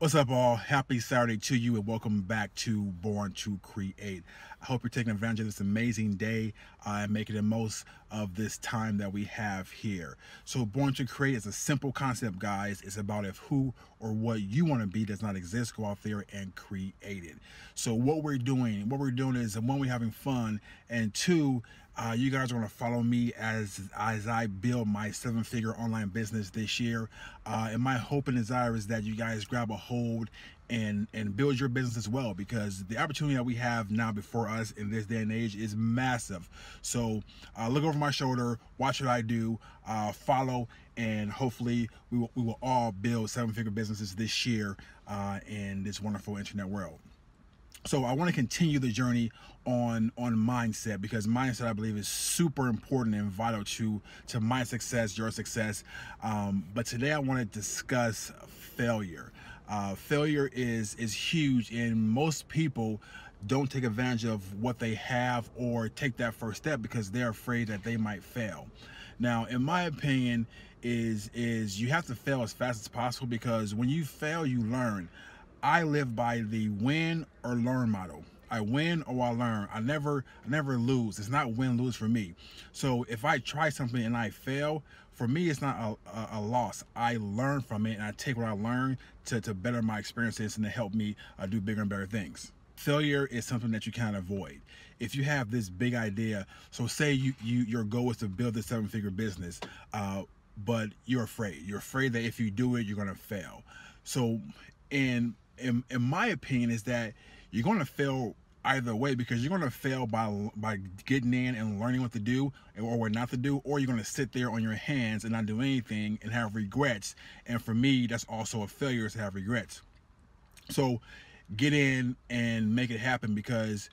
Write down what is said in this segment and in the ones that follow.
What's up, all? Happy Saturday to you, and welcome back to Born to Create. I hope you're taking advantage of this amazing day uh, and making the most of this time that we have here. So, Born to Create is a simple concept, guys. It's about if who or what you want to be does not exist, go out there and create it. So, what we're doing, what we're doing is one, we're having fun, and two, uh, you guys are going to follow me as as I build my seven-figure online business this year. Uh, and my hope and desire is that you guys grab a hold and and build your business as well because the opportunity that we have now before us in this day and age is massive. So uh, look over my shoulder, watch what I do, uh, follow, and hopefully we will, we will all build seven-figure businesses this year uh, in this wonderful internet world so I want to continue the journey on on mindset because mindset I believe is super important and vital to to my success, your success. Um, but today I want to discuss failure. Uh, failure is is huge, and most people don't take advantage of what they have or take that first step because they're afraid that they might fail. Now, in my opinion, is is you have to fail as fast as possible because when you fail, you learn. I live by the win or learn model. I win or I learn. I never I never lose. It's not win lose for me. So if I try something and I fail, for me it's not a, a, a loss. I learn from it and I take what I learned to, to better my experiences and to help me uh, do bigger and better things. Failure is something that you can't avoid. If you have this big idea, so say you, you your goal is to build a seven figure business, uh, but you're afraid. You're afraid that if you do it, you're gonna fail. So in in, in my opinion, is that you're going to fail either way because you're going to fail by by getting in and learning what to do or what not to do or you're going to sit there on your hands and not do anything and have regrets. And for me that's also a failure to have regrets. So get in and make it happen because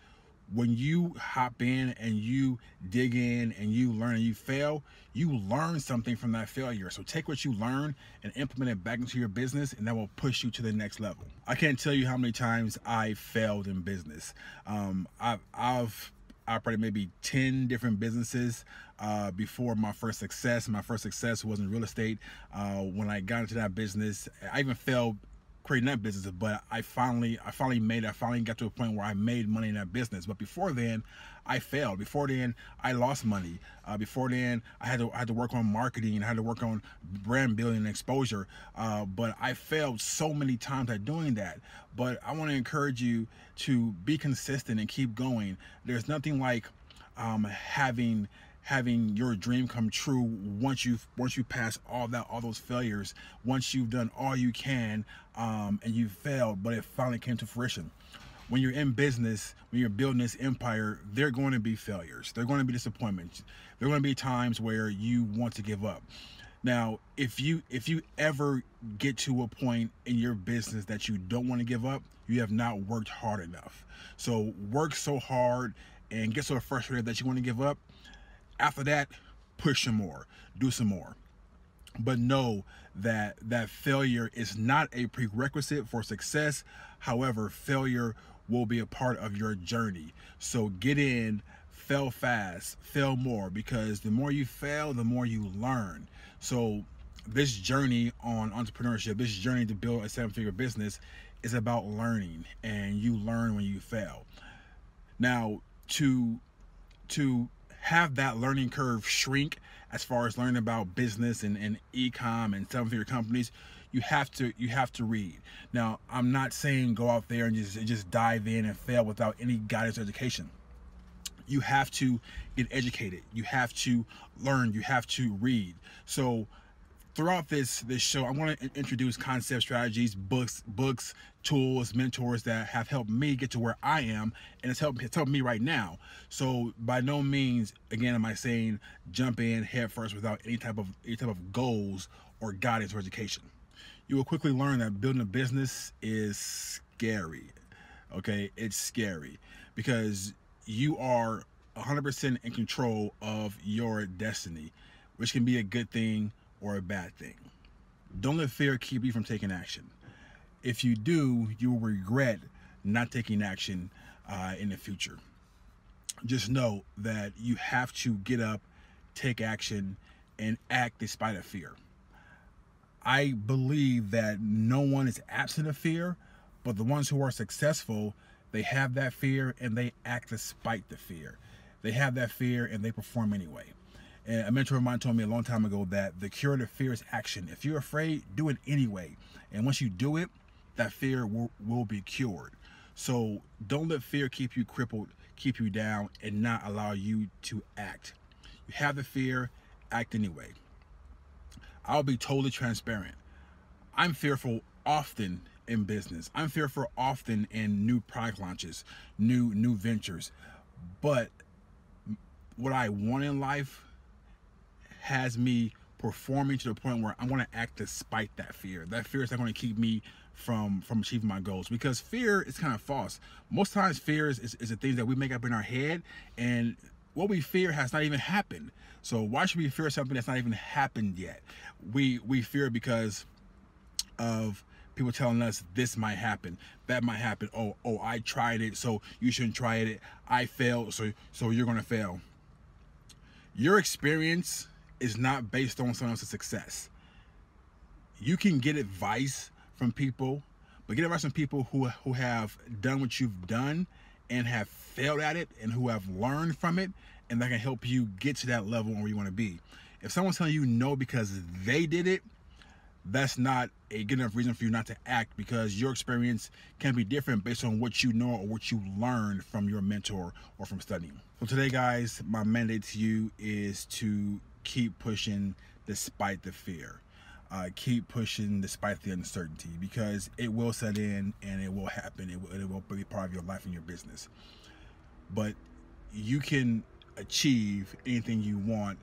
when you hop in and you dig in and you learn and you fail, you learn something from that failure. So take what you learn and implement it back into your business, and that will push you to the next level. I can't tell you how many times I failed in business. Um, I've, I've operated maybe 10 different businesses uh, before my first success. My first success was in real estate. Uh, when I got into that business, I even failed creating that business but i finally i finally made i finally got to a point where i made money in that business. But before then i failed. Before then i lost money. Uh, before then i had to I had to work on marketing. And i had to work on brand building and exposure. Uh, but i failed so many times at doing that. But i want to encourage you to be consistent and keep going. There's nothing like um, having having your dream come true once you once you pass all that all those failures once you've done all you can um, and you failed but it finally came to fruition. When you're in business when you're building this empire there are going to be failures. There are going to be disappointments. There are going to be times where you want to give up. Now if you if you ever get to a point in your business that you don't want to give up you have not worked hard enough. So work so hard and get so frustrated that you want to give up after that, push some more, do some more. But know that that failure is not a prerequisite for success. However, failure will be a part of your journey. So get in, fail fast, fail more, because the more you fail, the more you learn. So this journey on entrepreneurship, this journey to build a seven-figure business is about learning and you learn when you fail. Now, to to have that learning curve shrink as far as learning about business and, and e-com and seven your companies you have to you have to read. Now i'm not saying go out there and just just dive in and fail without any guidance or education. You have to get educated. You have to learn. You have to read. So throughout this this show, I want to introduce concept strategies, books, books, tools, mentors that have helped me get to where I am, and it's helped it's helped me right now. So by no means, again, am I saying jump in head first without any type of any type of goals or guidance or education. You will quickly learn that building a business is scary. Okay, it's scary because you are 100% in control of your destiny, which can be a good thing or a bad thing. Don't let fear keep you from taking action. If you do, you will regret not taking action uh, in the future. Just know that you have to get up, take action, and act despite of fear. I believe that no one is absent of fear, but the ones who are successful, they have that fear and they act despite the fear. They have that fear and they perform anyway. And a mentor of mine told me a long time ago that the cure to fear is action. If you're afraid, do it anyway. And once you do it, that fear will, will be cured. So don't let fear keep you crippled, keep you down, and not allow you to act. You have the fear, act anyway. I'll be totally transparent. I'm fearful often in business. I'm fearful often in new product launches, new new ventures. But what I want in life has me performing to the point where I'm going to act despite that fear. That fear is not going to keep me from from achieving my goals because fear is kind of false. Most times fear is, is, is the things that we make up in our head and what we fear has not even happened. So why should we fear something that's not even happened yet? We we fear because of people telling us this might happen, that might happen. Oh, oh, I tried it, so you shouldn't try it. I failed, so so you're gonna fail. Your experience is not based on someone else's success. You can get advice from people, but get advice from people who who have done what you've done and have failed at it and who have learned from it and that can help you get to that level where you want to be. If someone's telling you no because they did it, that's not a good enough reason for you not to act because your experience can be different based on what you know or what you learned from your mentor or from studying. So today guys, my mandate to you is to keep pushing despite the fear. Uh, keep pushing despite the uncertainty because it will set in and it will happen. It will, it will be part of your life and your business. But you can achieve anything you want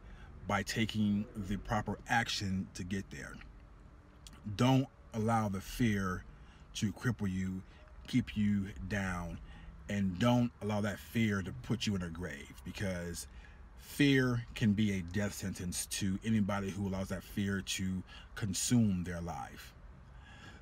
by taking the proper action to get there. Don't allow the fear to cripple you, keep you down, and don't allow that fear to put you in a grave because fear can be a death sentence to anybody who allows that fear to consume their life.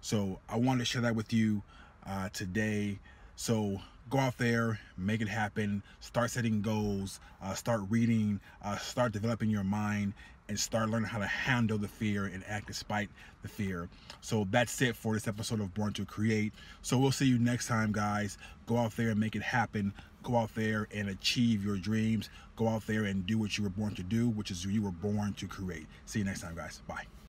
So I wanted to share that with you uh, today. So go out there, make it happen, start setting goals, uh, start reading, uh, start developing your mind, and start learning how to handle the fear and act despite the fear. So that's it for this episode of Born to Create. So we'll see you next time, guys. Go out there and make it happen. Go out there and achieve your dreams. Go out there and do what you were born to do, which is you were born to create. See you next time, guys. Bye.